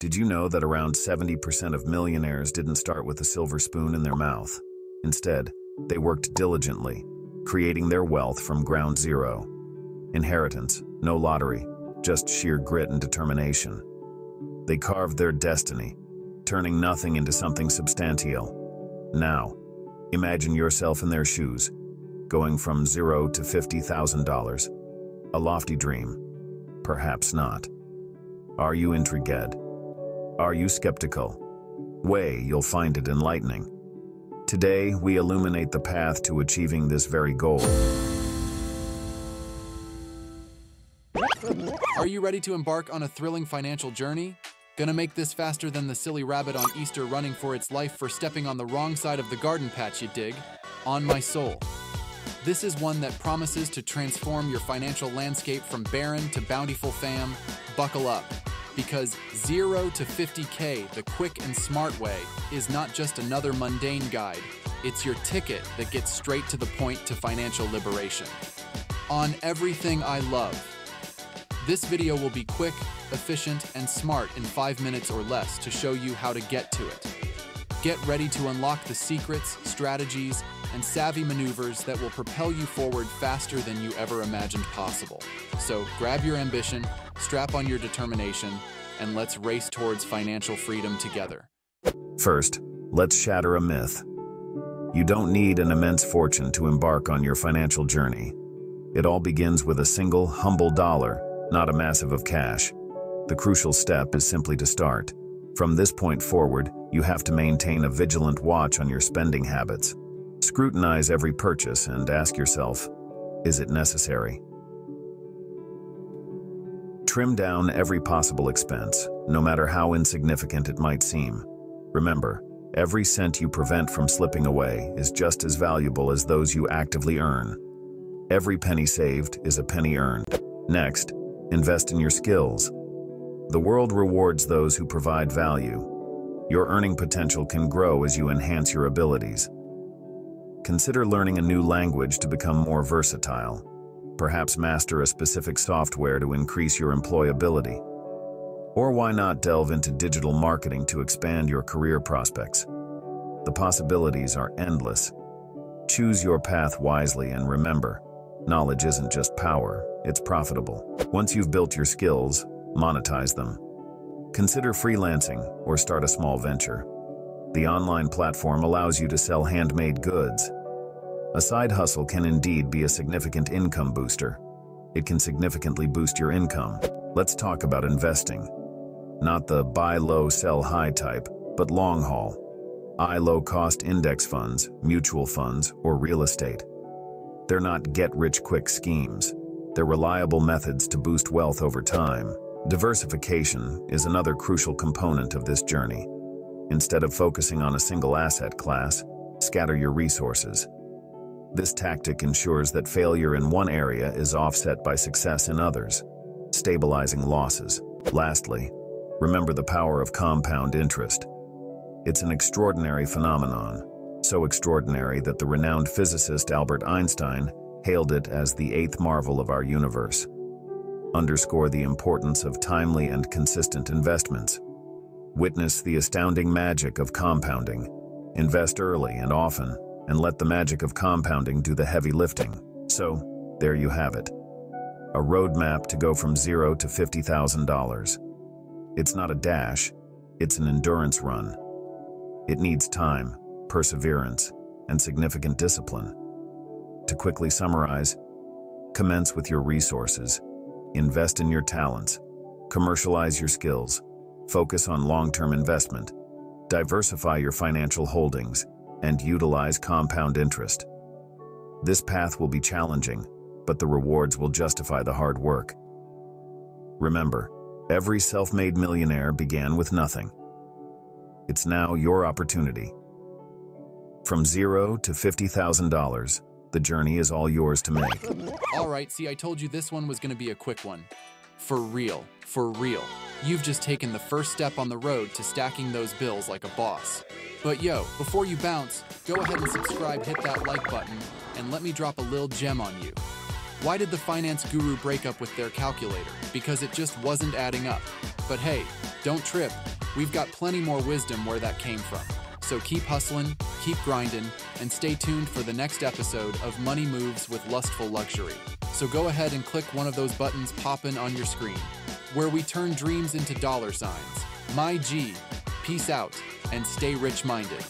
Did you know that around 70% of millionaires didn't start with a silver spoon in their mouth? Instead, they worked diligently, creating their wealth from ground zero. Inheritance, no lottery, just sheer grit and determination. They carved their destiny, turning nothing into something substantial. Now, imagine yourself in their shoes, going from zero to $50,000. A lofty dream. Perhaps not. Are you intrigued? Are you skeptical? Way, you'll find it enlightening. Today, we illuminate the path to achieving this very goal. Are you ready to embark on a thrilling financial journey? Gonna make this faster than the silly rabbit on Easter running for its life for stepping on the wrong side of the garden patch, you dig? On my soul. This is one that promises to transform your financial landscape from barren to bountiful fam. Buckle up because 0 to 50K the quick and smart way is not just another mundane guide, it's your ticket that gets straight to the point to financial liberation. On everything I love. This video will be quick, efficient, and smart in 5 minutes or less to show you how to get to it. Get ready to unlock the secrets, strategies, and savvy maneuvers that will propel you forward faster than you ever imagined possible. So grab your ambition, strap on your determination, and let's race towards financial freedom together. First, let's shatter a myth. You don't need an immense fortune to embark on your financial journey. It all begins with a single, humble dollar, not a massive of cash. The crucial step is simply to start. From this point forward, you have to maintain a vigilant watch on your spending habits. Scrutinize every purchase and ask yourself, is it necessary? Trim down every possible expense, no matter how insignificant it might seem. Remember, every cent you prevent from slipping away is just as valuable as those you actively earn. Every penny saved is a penny earned. Next, invest in your skills. The world rewards those who provide value. Your earning potential can grow as you enhance your abilities. Consider learning a new language to become more versatile. Perhaps master a specific software to increase your employability. Or why not delve into digital marketing to expand your career prospects? The possibilities are endless. Choose your path wisely and remember, knowledge isn't just power, it's profitable. Once you've built your skills, monetize them. Consider freelancing or start a small venture. The online platform allows you to sell handmade goods. A side hustle can indeed be a significant income booster. It can significantly boost your income. Let's talk about investing. Not the buy low, sell high type, but long haul. I low cost index funds, mutual funds, or real estate. They're not get rich quick schemes. They're reliable methods to boost wealth over time. Diversification is another crucial component of this journey. Instead of focusing on a single asset class, scatter your resources. This tactic ensures that failure in one area is offset by success in others, stabilizing losses. Lastly, remember the power of compound interest. It's an extraordinary phenomenon, so extraordinary that the renowned physicist Albert Einstein hailed it as the eighth marvel of our universe. Underscore the importance of timely and consistent investments. Witness the astounding magic of compounding. Invest early and often, and let the magic of compounding do the heavy lifting. So, there you have it. A roadmap to go from zero to $50,000. It's not a dash, it's an endurance run. It needs time, perseverance, and significant discipline. To quickly summarize, commence with your resources, invest in your talents, commercialize your skills, focus on long-term investment, diversify your financial holdings, and utilize compound interest. This path will be challenging, but the rewards will justify the hard work. Remember, every self-made millionaire began with nothing. It's now your opportunity. From zero to $50,000, the journey is all yours to make. All right, see, I told you this one was going to be a quick one. For real, for real. You've just taken the first step on the road to stacking those bills like a boss. But yo, before you bounce, go ahead and subscribe, hit that like button, and let me drop a little gem on you. Why did the finance guru break up with their calculator? Because it just wasn't adding up. But hey, don't trip. We've got plenty more wisdom where that came from. So keep hustling, keep grinding, and stay tuned for the next episode of Money Moves with Lustful Luxury. So go ahead and click one of those buttons popping on your screen, where we turn dreams into dollar signs. My G, peace out, and stay rich minded.